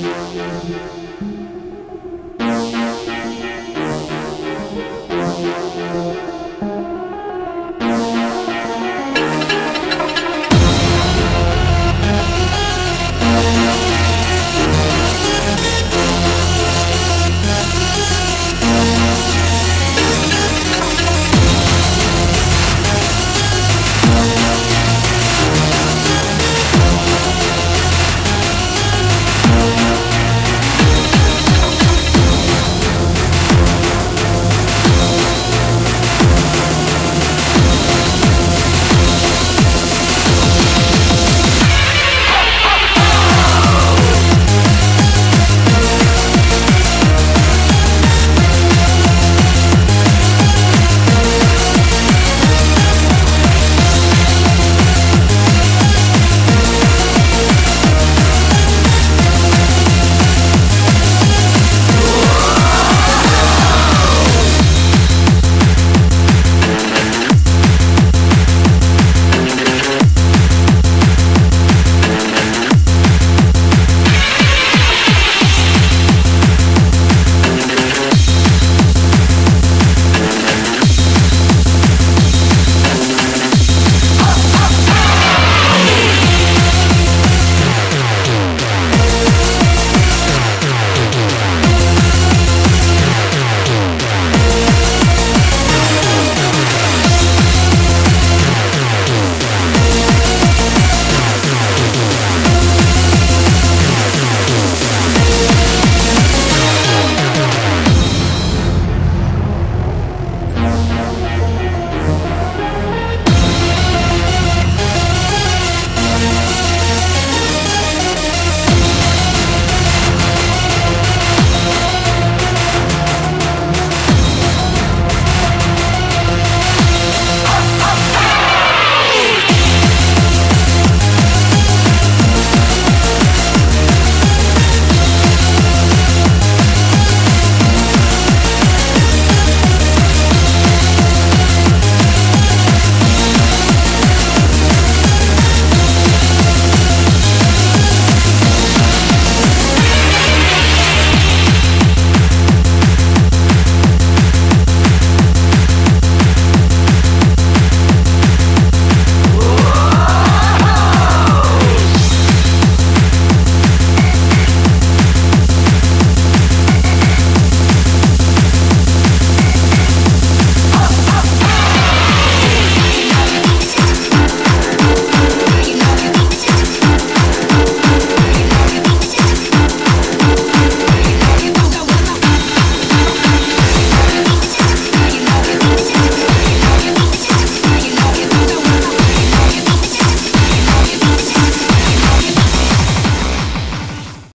Yeah, yeah, yeah.